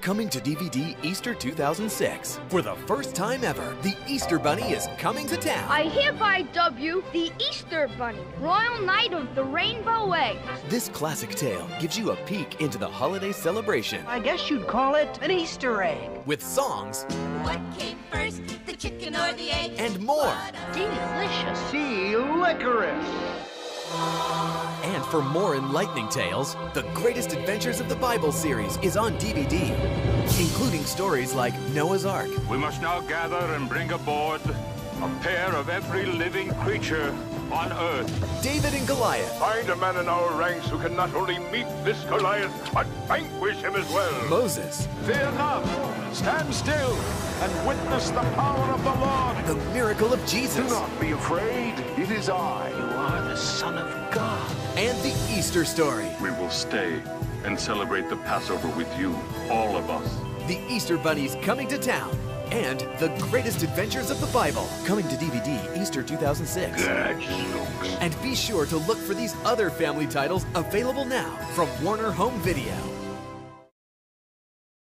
Coming to DVD Easter 2006. For the first time ever, the Easter Bunny is coming to town. I hereby dub you the Easter Bunny, Royal Knight of the Rainbow Egg. This classic tale gives you a peek into the holiday celebration I guess you'd call it an Easter egg. with songs What came first, the chicken or the egg? and more. Delicious. See licorice. For more enlightening tales, the Greatest Adventures of the Bible series is on DVD, including stories like Noah's Ark, We must now gather and bring aboard a pair of every living creature on Earth. David and Goliath, Find a man in our ranks who can not only meet this Goliath, but vanquish him as well. Moses, Fear not. Stand still and witness the power of the Lord. the miracle of Jesus, Do not be afraid. It is I. You are the Son of God. And the Easter story. We will stay and celebrate the Passover with you, all of us. The Easter Bunny's coming to town. And The Greatest Adventures of the Bible, coming to DVD Easter 2006. And be sure to look for these other family titles available now from Warner Home Video.